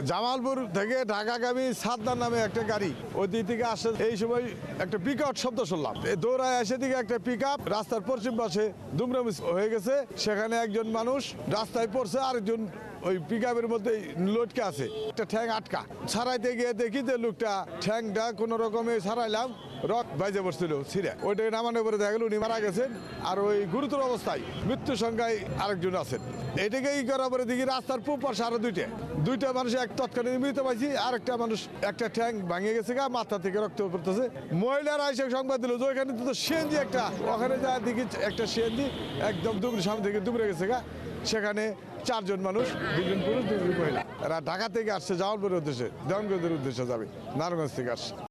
জামালপুর থেকে ঢাকাগামী সাদ্দার নামে একটা গাড়ি। ওই দিক থেকে আসে এই সময় একটা পিক শব্দ শুনলাম। দৌড়ায় এসে দিকে একটা পিক রাস্তার পশ্চিম পাশে দুমরামিস হয়ে গেছে। সেখানে একজন মানুষ রাস্তায় পড়ছে, আরেকজন ওই পিক আপের মধ্যে লটকে আছে। একটা ঠ্যাং আটকা। ছাড়াইতে গিয়ে দেখি যে লোকটা ঠ্যাংটা কোনো রকমে ছাড়াইলাম। রক বাইজে পড়ছিল ছিঁড়ে। ওইটাকে নামানোর পরে দেখা গেল উনি মারা গেছেন আর ওই গুরুতর অবস্থায় মৃত্যু সংখ্যায় আরেকজন আছেন। এটাকে ই করার পরে দেখি রাস্তার পূব পাশে আরও দুইটা। দুইটা মানুষ এক তৎক্ষণাৎ মৃত পাইছি, আরেকটা মানুষ একটা ঠ্যাং ভাঙে গেছে গা, মাথা থেকে রক্ত পড়তেছে। মহিলারা এসে সংবাদ দিল যে ওইখানে তো সিএনজি একটা, ওখানে যা দেখি একটা সিএনজি একদম দুপুরে সামনে থেকে দুপুরে গেছে গা। সেখানে চারজন মানুষ দুজন পুরুষ দুজন মহিলা। এরা ঢাকা থেকে আসছে, জামালপুরের উদ্দেশ্যে, দেওয়ানগঞ্জের উদ্দেশ্যে যাবে, নারায়ণগঞ্জ থেকে আসছে।